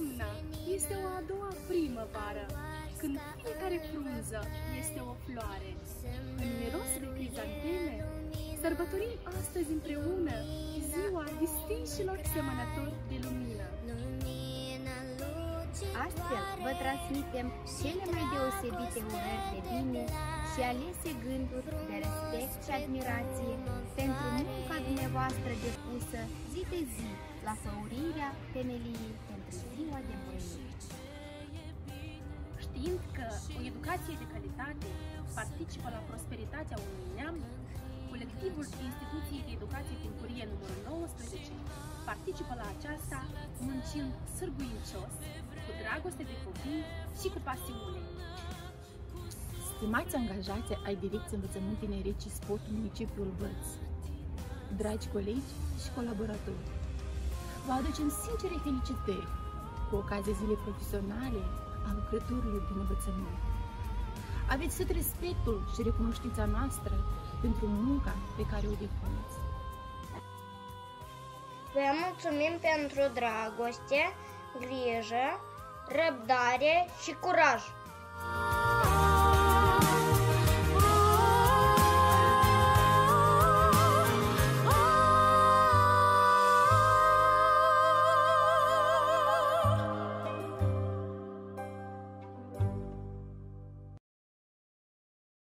Toamna este o a doua primăvară, când fiecare frunză este o floare. În miros de crizanteme, sărbătorim astăzi împreună ziua distinșilor semănători de lumină. Astfel vă transmitem cele mai deosebite urări de bine și alese gânduri de respect și admirație pentru munca dumneavoastră depusă zi de zi la făurirea temeliei pentru ziua de mâine. Știind că o educație de calitate participă la prosperitatea unui neam, colectivul Instituției de Educație Timpurie numărul 19 participă la aceasta muncind sârguincios, cu dragoste de copii și cu pasiune. Stimați angajați ai Direcției Învățământ Tineret și Sport Municipiul Bălț, dragi colegi și colaboratori, vă aducem sincere felicitări cu ocazia zilei profesionale a lucrătorilor din învățământ. Aveți tot respectul și recunoștința noastră pentru munca pe care o depuneți. Vă mulțumim pentru dragoste, grijă, răbdare și curaj!